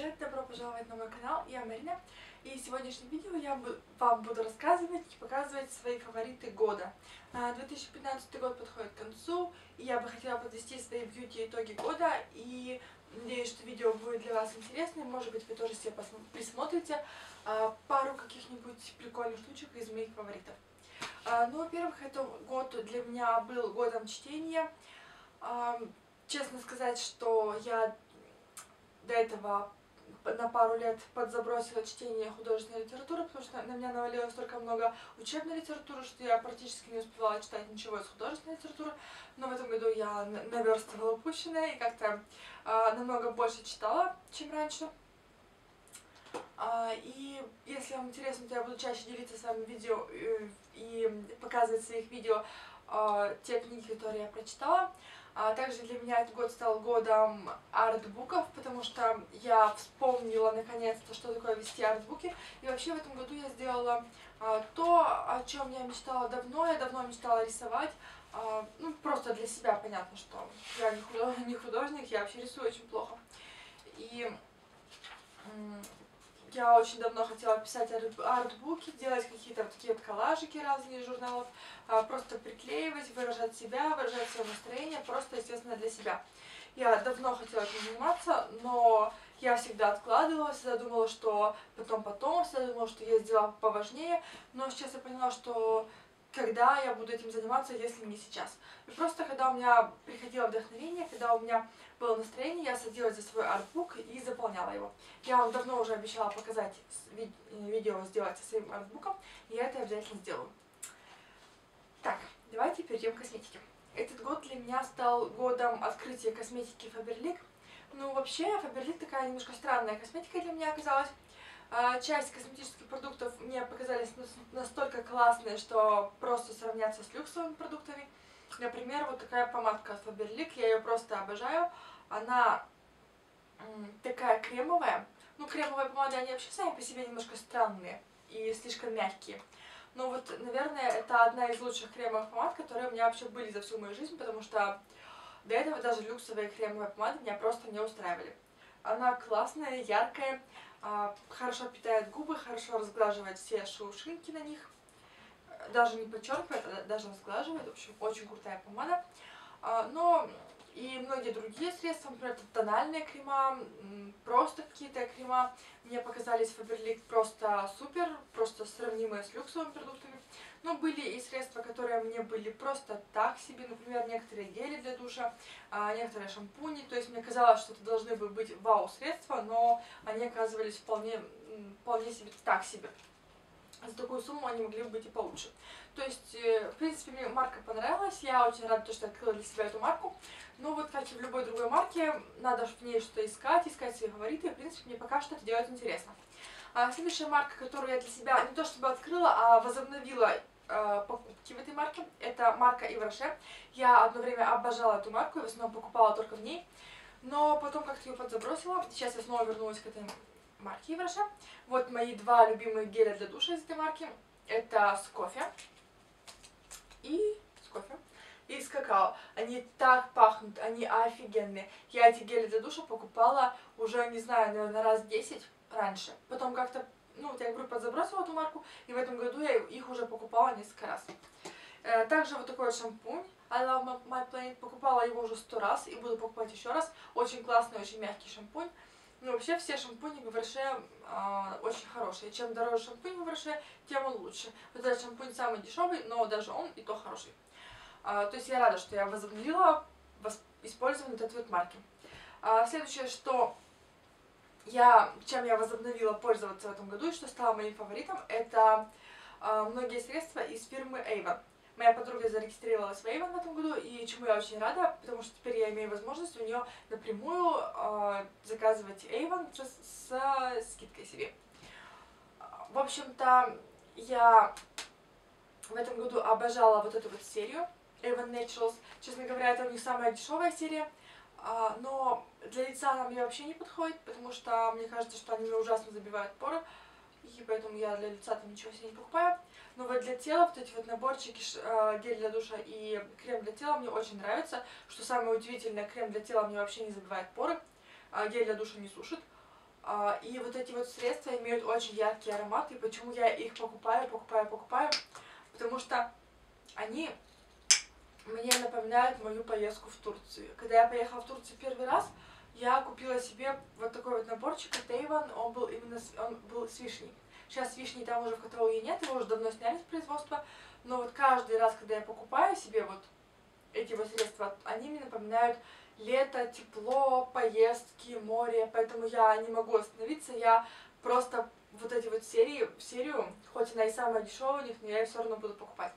привет! Добро пожаловать на мой канал, я Марина. И в сегодняшнем видео я вам буду рассказывать и показывать свои фавориты года. 2015 а, год подходит к концу, и я бы хотела подвести свои бьюти-итоги года. И надеюсь, что видео будет для вас интересным, может быть вы тоже себе присмотрите а, пару каких-нибудь прикольных штучек из моих фаворитов. А, ну, во-первых, этот год для меня был годом чтения. Честно сказать, что я до этого на пару лет подзабросила чтение художественной литературы, потому что на меня навалилось столько много учебной литературы, что я практически не успевала читать ничего из художественной литературы. Но в этом году я наверстывала упущенное и как-то э, намного больше читала, чем раньше. А, и если вам интересно, то я буду чаще делиться с вами видео э, и показывать в своих видео э, те книги, которые я прочитала. А также для меня этот год стал годом артбуков, потому что я вспомнила наконец-то, что такое вести артбуки. И вообще в этом году я сделала а, то, о чем я мечтала давно. Я давно мечтала рисовать. А, ну, просто для себя понятно, что я не художник, я вообще рисую очень плохо. И я очень давно хотела писать артбуки, делать какие-то вот такие вот коллажики разные журналов, а, просто приклеивать, выражать себя, выражать свое настроение, просто, естественно, для себя. Я давно хотела этим заниматься, но я всегда откладывала, всегда думала, что потом-потом, всегда думала, что есть дела поважнее, но сейчас я поняла, что когда я буду этим заниматься, если не сейчас. И просто когда у меня приходило вдохновение, когда у меня было настроение, я садилась за свой артбук и заполняла его. Я вам давно уже обещала показать ви видео сделать со своим артбуком, и я это обязательно сделаю. Так, давайте перейдем к косметике. Этот год для меня стал годом открытия косметики Faberlic. Ну, вообще, Faberlic такая немножко странная косметика для меня оказалась. А, часть косметических продуктов мне показались настолько классные, что просто сравняться с люксовыми продуктами. Например, вот такая помадка Faberlic, я ее просто обожаю. Она такая кремовая. Ну, кремовые помады, они вообще сами по себе немножко странные и слишком мягкие. Но вот, наверное, это одна из лучших кремовых помад, которые у меня вообще были за всю мою жизнь, потому что до этого даже люксовые кремовые помады меня просто не устраивали. Она классная, яркая, хорошо питает губы, хорошо разглаживает все шелушинки на них. Даже не подчеркивает, а даже разглаживает. В общем, очень крутая помада. А, но многие другие средства, например, тональные крема, просто какие-то крема, мне показались Faberlic просто супер, просто сравнимые с люксовыми продуктами. Но были и средства, которые мне были просто так себе, например, некоторые гели для душа, а некоторые шампуни. То есть мне казалось, что это должны бы быть вау-средства, но они оказывались вполне, вполне себе так себе. За такую сумму они могли бы быть и получше. То есть, э, в принципе, мне марка понравилась, я очень рада, что открыла для себя эту марку. Но вот, как и в любой другой марке, надо в ней что-то искать, искать свои фавориты, и, в принципе, мне пока что это делать интересно. А следующая марка, которую я для себя не то чтобы открыла, а возобновила э, покупки в этой марке, это марка Ивраше. Я одно время обожала эту марку и в основном покупала только в ней. Но потом как-то ее подзабросила. Сейчас я снова вернулась к этой марке Ивраше. Вот мои два любимых геля для душа из этой марки. Это с кофе и с кофе и с какао. Они так пахнут, они офигенные. Я эти гели для душа покупала уже, не знаю, наверное, раз 10 раньше. Потом как-то, ну, я говорю, подзабросила эту марку, и в этом году я их уже покупала несколько раз. Э, также вот такой вот шампунь I Love My Planet. Покупала его уже сто раз и буду покупать еще раз. Очень классный, очень мягкий шампунь. Ну, вообще все шампуни в Варше э, очень хорошие. Чем дороже шампунь в Варше, тем он лучше. Вот этот шампунь самый дешевый, но даже он и то хороший. Э, то есть я рада, что я возобновила использование этой вот марки. Э, следующее, что я, чем я возобновила пользоваться в этом году и что стало моим фаворитом, это э, многие средства из фирмы Avon. Моя подруга зарегистрировалась в Avon в этом году, и чему я очень рада, потому что теперь я имею возможность у нее напрямую э, заказывать Avon с, с скидкой себе. В общем-то, я в этом году обожала вот эту вот серию Avon Naturals. Честно говоря, это у них самая дешевая серия, а, но для лица она мне вообще не подходит, потому что мне кажется, что они мне ужасно забивают поры, и поэтому я для лица там ничего себе не покупаю. Но вот для тела вот эти вот наборчики, а, гель для душа и крем для тела мне очень нравятся. Что самое удивительное, крем для тела мне вообще не забивает поры, а гель для душа не сушит. И вот эти вот средства имеют очень яркий аромат, и почему я их покупаю, покупаю, покупаю, потому что они мне напоминают мою поездку в Турцию. Когда я поехала в Турцию первый раз, я купила себе вот такой вот наборчик от Avon, он был именно с, он был с вишней. Сейчас вишни там уже в каталоге нет, его уже давно сняли с производства, но вот каждый раз, когда я покупаю себе вот эти вот средства, они мне напоминают лето, тепло, поездки, море, поэтому я не могу остановиться, я просто вот эти вот серии, серию, хоть она и самая дешевая у них, но я ее все равно буду покупать.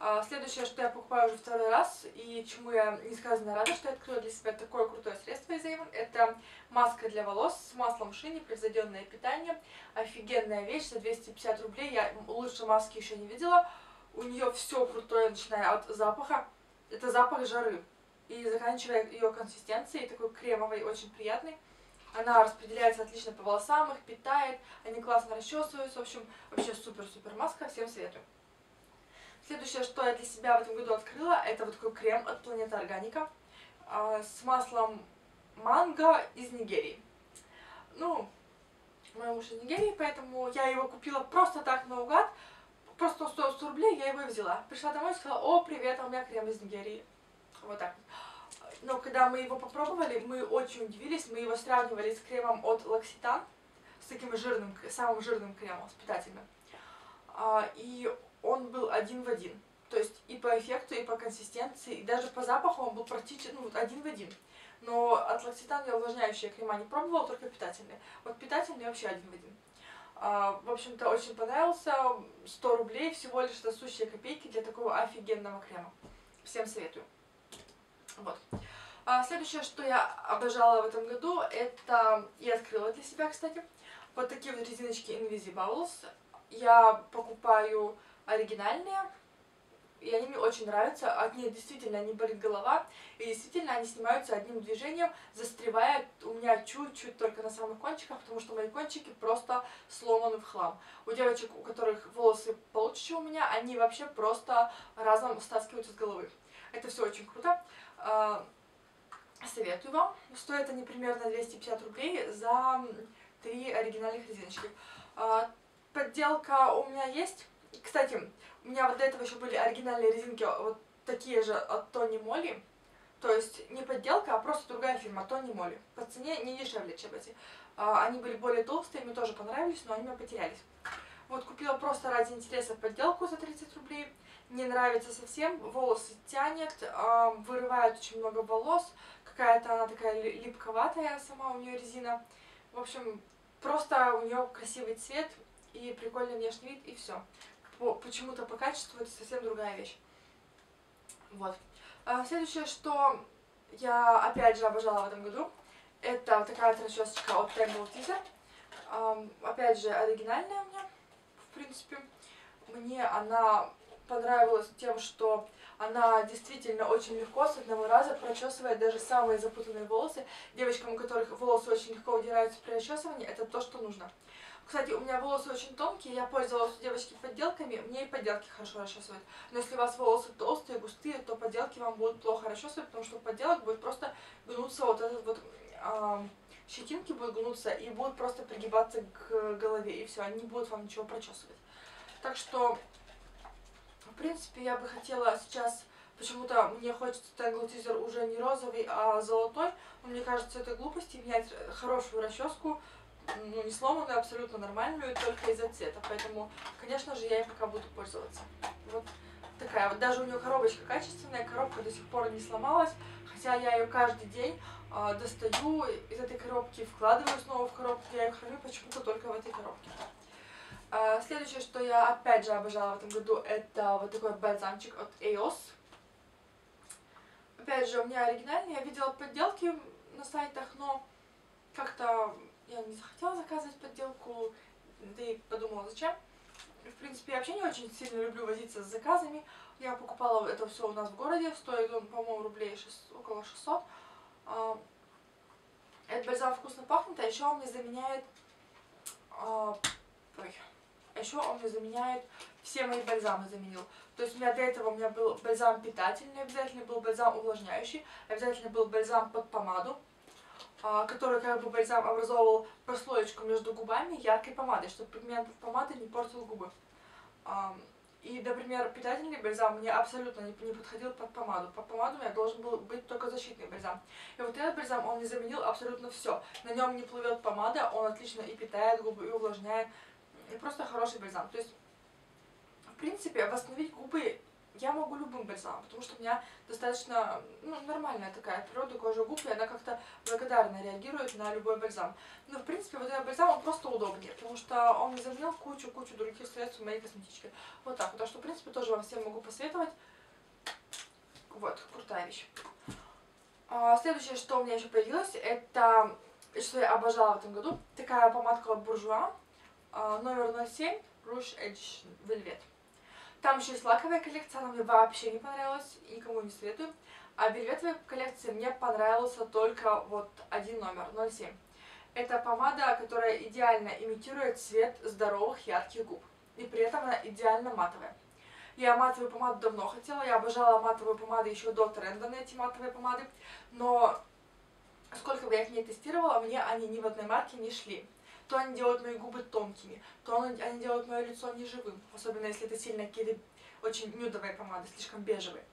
А, следующее, что я покупаю уже второй раз, и чему я несказанно рада, что я открыла для себя такое крутое средство из Avon, это маска для волос с маслом шини, превзойденное питание. Офигенная вещь за 250 рублей, я лучше маски еще не видела. У нее все крутое, начиная от запаха, это запах жары, и заканчивая ее консистенцией, такой кремовой, очень приятный. Она распределяется отлично по волосам, их питает, они классно расчесываются, в общем, вообще супер-супер маска, всем советую. Следующее, что я для себя в этом году открыла, это вот такой крем от Планета Органика э, с маслом манго из Нигерии. Ну, мой муж из Нигерии, поэтому я его купила просто так наугад, просто стоил 100 рублей, я его взяла. Пришла домой и сказала, о, привет, а у меня крем из Нигерии. Вот так Но когда мы его попробовали, мы очень удивились, мы его сравнивали с кремом от L'Occitane, с таким жирным, самым жирным кремом, с питательным. А, и он был один в один. То есть и по эффекту, и по консистенции, и даже по запаху он был практически ну, один в один. Но от L'Occitane я увлажняющие крема не пробовала, только питательные. Вот питательные вообще один в один. А, в общем-то, очень понравился. 100 рублей всего лишь это сущие копейки для такого офигенного крема. Всем советую. Вот. А следующее, что я обожала в этом году, это и открыла для себя, кстати, вот такие вот резиночки Invisibles. Я покупаю оригинальные, и они мне очень нравятся. От них действительно не болит голова, и действительно они снимаются одним движением, застревая у меня чуть-чуть только на самых кончиках, потому что мои кончики просто сломаны в хлам. У девочек, у которых волосы получше, чем у меня, они вообще просто разом стаскиваются с головы. Это все очень круто. А, советую вам. Стоят они примерно 250 рублей за три оригинальных резиночки. А, подделка у меня есть кстати, у меня вот до этого еще были оригинальные резинки, вот такие же от Тони Моли. То есть не подделка, а просто другая фирма, Тони Моли. По цене не дешевле, чем эти. А, они были более толстые, мне тоже понравились, но они мне потерялись. Вот купила просто ради интереса подделку за 30 рублей. Не нравится совсем, волосы тянет, а, вырывает очень много волос. Какая-то она такая липковатая сама у нее резина. В общем, просто у нее красивый цвет и прикольный внешний вид, и все почему-то по качеству это совсем другая вещь. Вот. А следующее, что я опять же обожала в этом году, это вот такая расчесочка от Tangle Teaser. Um, опять же, оригинальная у меня, в принципе. Мне она понравилась тем, что она действительно очень легко с одного раза прочесывает даже самые запутанные волосы. Девочкам, у которых волосы очень легко удираются при расчесывании, это то, что нужно. Кстати, у меня волосы очень тонкие, я пользовалась у девочки подделками, мне и подделки хорошо расчесывают. Но если у вас волосы толстые, густые, то подделки вам будут плохо расчесывать, потому что подделок будет просто гнуться вот этот вот... Э, щетинки будут гнуться и будут просто пригибаться к голове, и все, они не будут вам ничего прочесывать. Так что, принципе, я бы хотела сейчас... Почему-то мне хочется Teaser уже не розовый, а золотой. Но мне кажется, это глупости менять хорошую расческу ну, не сломанную, абсолютно нормальную, только из-за цвета. Поэтому, конечно же, я ей пока буду пользоваться. Вот такая вот. Даже у нее коробочка качественная, коробка до сих пор не сломалась. Хотя я ее каждый день э, достаю из этой коробки, вкладываю снова в коробку. Я ее храню почему-то только в этой коробке. Э, следующее, что я опять же обожала в этом году, это вот такой бальзамчик от EOS. Опять же, у меня оригинальный. Я видела подделки на сайтах, но как-то я не захотела заказывать подделку, да и подумала, зачем. В принципе, я вообще не очень сильно люблю возиться с заказами. Я покупала это все у нас в городе, стоит он, по-моему, рублей 6, около 600. А, этот бальзам вкусно пахнет, а еще он мне заменяет... А, ой, а еще он мне заменяет все мои бальзамы заменил. То есть у меня до этого у меня был бальзам питательный, обязательно был бальзам увлажняющий, обязательно был бальзам под помаду. а, который как бы бальзам образовывал прослоечку между губами яркой помадой, чтобы пигмент помады не портил губы. И, например, питательный бальзам мне абсолютно не, не подходил под помаду. Под помаду у меня должен был быть только защитный бальзам. И вот этот бальзам, он не заменил абсолютно все. На нем не плывет помада, он отлично и питает губы, и увлажняет. И просто хороший бальзам. То есть, в принципе, восстановить губы я могу любым бальзамом, потому что у меня достаточно ну, нормальная такая природа кожи губ, и она как-то благодарно реагирует на любой бальзам. Но, в принципе, вот этот бальзам, он просто удобнее, потому что он не заменил кучу-кучу других средств в моей косметичке. Вот так, потому что, в принципе, тоже вам всем могу посоветовать. Вот, крутая вещь. А, следующее, что у меня еще появилось, это, что я обожала в этом году, такая помадка от Буржуа, номер 07, Rouge Edge Velvet. Там еще есть лаковая коллекция, она мне вообще не понравилась, никому не советую. А вельветовая коллекция мне понравился только вот один номер, 07. Это помада, которая идеально имитирует цвет здоровых ярких губ. И при этом она идеально матовая. Я матовую помаду давно хотела, я обожала матовую помаду еще до тренда на эти матовые помады, но сколько бы я их не тестировала, мне они ни в одной марке не шли то они делают мои губы тонкими, то они делают мое лицо неживым, особенно если это сильно какие-то очень нюдовые помады, слишком бежевые.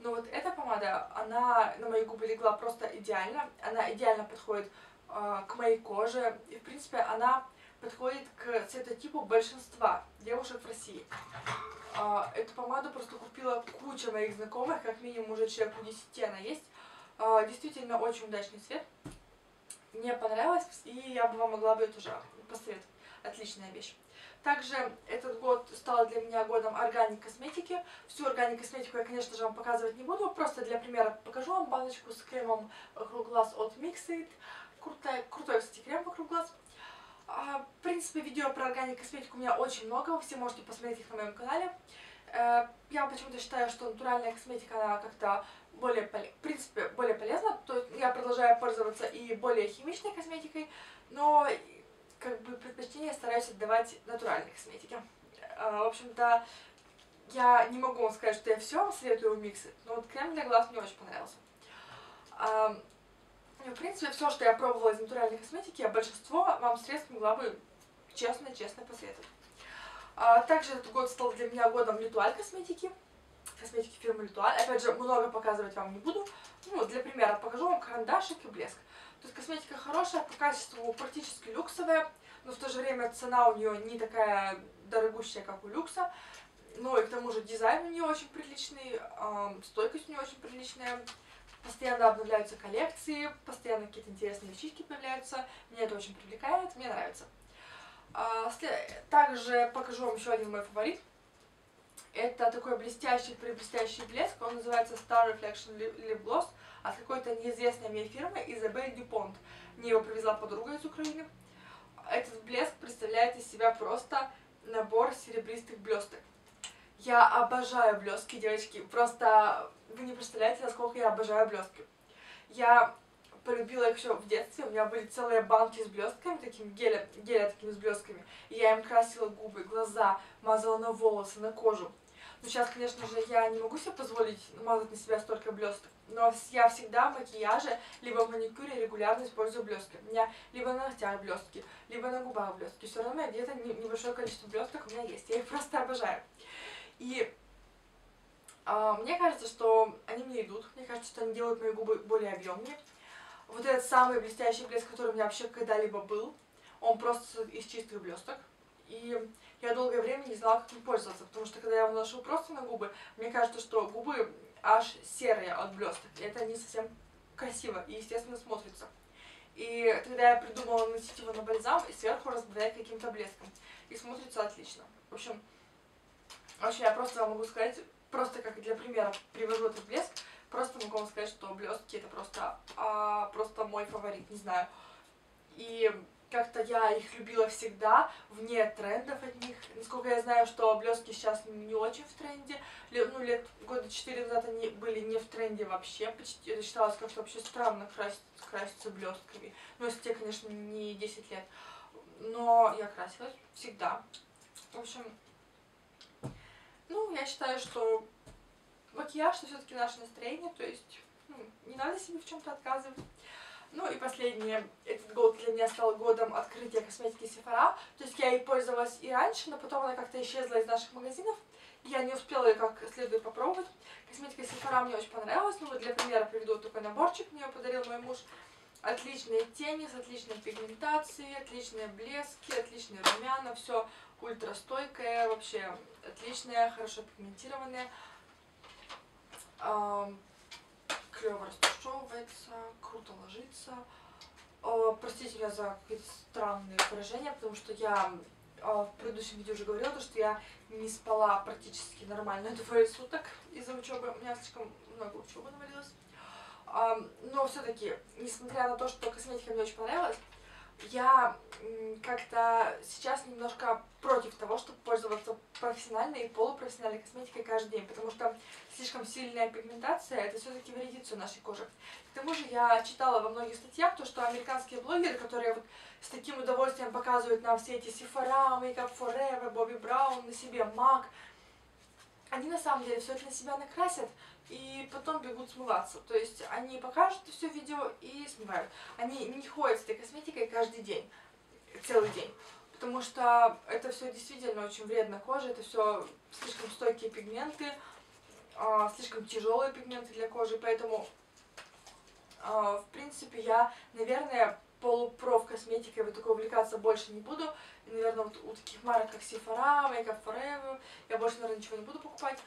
Но вот эта помада, она на мои губы легла просто идеально, она идеально подходит э, к моей коже, и в принципе она подходит к цветотипу большинства девушек в России. Э, эту помаду просто купила куча моих знакомых, как минимум уже человек у 10 она есть. Э, действительно очень удачный цвет мне понравилось, и я бы вам могла бы это тоже посоветовать. Отличная вещь. Также этот год стал для меня годом органик косметики. Всю органик косметику я, конечно же, вам показывать не буду, просто для примера покажу вам баночку с кремом вокруг глаз от Mixit. Крутой, крутой, кстати, крем вокруг глаз. А, в принципе, видео про органик косметику у меня очень много, все можете посмотреть их на моем канале. Э, я почему-то считаю, что натуральная косметика, она как-то более, в принципе, более полезна. То есть я продолжаю пользоваться и более химичной косметикой, но как бы предпочтение стараюсь отдавать натуральной косметике. А, в общем-то, я не могу вам сказать, что я все советую миксы, но вот крем для глаз мне очень понравился. А, в принципе, все, что я пробовала из натуральной косметики, большинство вам средств могла бы честно-честно посоветовать. А, также этот год стал для меня годом Литуаль косметики косметики фирмы Литуаль. Опять же, много показывать вам не буду. Ну, для примера покажу вам карандашик и блеск. То есть косметика хорошая, по качеству практически люксовая, но в то же время цена у нее не такая дорогущая, как у люкса. Ну и к тому же дизайн у нее очень приличный, э, стойкость у нее очень приличная. Постоянно обновляются коллекции, постоянно какие-то интересные вещички появляются. Меня это очень привлекает, мне нравится. А, также покажу вам еще один мой фаворит. Это такой блестящий, блестящий блеск, он называется Star Reflection Lip Gloss от какой-то неизвестной мне фирмы Изабель Дюпонт. Мне его привезла подруга из Украины. Этот блеск представляет из себя просто набор серебристых блесток. Я обожаю блестки, девочки. Просто вы не представляете, насколько я обожаю блестки. Я полюбила их еще в детстве. У меня были целые банки с блестками, таким геля, геля такими с блестками. И я им красила губы, глаза, мазала на волосы, на кожу. Ну, сейчас, конечно же, я не могу себе позволить мазать на себя столько блесток. Но я всегда в макияже, либо в маникюре регулярно использую блестки. У меня либо на ногтях блестки, либо на губах блестки. Все равно где-то небольшое количество блесток у меня есть. Я их просто обожаю. И а, мне кажется, что они мне идут. Мне кажется, что они делают мои губы более объемными. Вот этот самый блестящий блеск, который у меня вообще когда-либо был, он просто из чистых блесток. И я долгое время не знала, как им пользоваться, потому что когда я наношу просто на губы, мне кажется, что губы аж серые от блесток. И это не совсем красиво и, естественно, смотрится. И тогда я придумала наносить его на бальзам и сверху разбавлять каким-то блеском. И смотрится отлично. В общем, вообще я просто могу сказать, просто как для примера привожу этот блеск, просто могу вам сказать, что блестки это просто, а, просто мой фаворит, не знаю. И как-то я их любила всегда, вне трендов от них. Насколько я знаю, что блестки сейчас не очень в тренде. Ну, лет года четыре назад они были не в тренде вообще. Почти, это считалось как-то вообще странно красить, краситься блестками. Ну, если тебе, конечно, не 10 лет. Но я красилась всегда. В общем, ну, я считаю, что макияж это все-таки наше настроение, то есть ну, не надо себе в чем-то отказывать. Ну и последнее, этот год для меня стал годом открытия косметики Сефара. То есть я ей пользовалась и раньше, но потом она как-то исчезла из наших магазинов. Я не успела ее как следует попробовать. Косметика Сефара мне очень понравилась. Ну вот для примера приведу такой наборчик, мне его подарил мой муж. Отличные тени с отличной пигментацией, отличные блески, отличные румяна, все ультрастойкое, вообще отличное, хорошо пигментированное. Растушевывается, круто ложится. Простите меня за какие-то странные выражения, потому что я в предыдущем видео уже говорила, то, что я не спала практически нормально двое суток из-за учебы. У меня слишком много учебы навалилось. Но все-таки, несмотря на то, что косметика мне очень понравилась, я как-то сейчас немножко против того, чтобы пользоваться профессиональной и полупрофессиональной косметикой каждый день, потому что слишком сильная пигментация, это все-таки вредит всю нашей коже. К тому же я читала во многих статьях то, что американские блогеры, которые вот с таким удовольствием показывают нам все эти Sephora, Makeup Forever, Bobbi Brown, на себе MAC, они на самом деле все это на себя накрасят и потом бегут смываться. То есть они покажут все видео и смывают. Они не ходят с этой косметикой каждый день, целый день. Потому что это все действительно очень вредно коже, это все слишком стойкие пигменты, а, слишком тяжелые пигменты для кожи, поэтому, а, в принципе, я, наверное, полупроф косметикой вот такой увлекаться больше не буду. И, наверное, вот у таких марок, как Sephora, Make Up Forever, я больше, наверное, ничего не буду покупать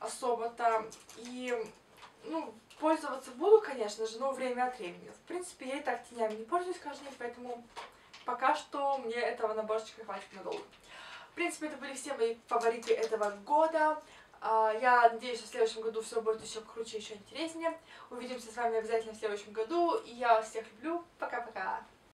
особо-то. И, ну, пользоваться буду, конечно же, но время от времени. В принципе, я и так тенями не пользуюсь каждый день, поэтому пока что мне этого наборчика хватит надолго. В принципе, это были все мои фавориты этого года. А, я надеюсь, что в следующем году все будет еще круче, еще интереснее. Увидимся с вами обязательно в следующем году. И я всех люблю. Пока-пока.